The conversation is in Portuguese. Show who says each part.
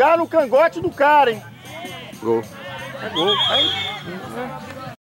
Speaker 1: Pegar no cangote do cara, hein?
Speaker 2: Gol.
Speaker 1: É gol. É Aí,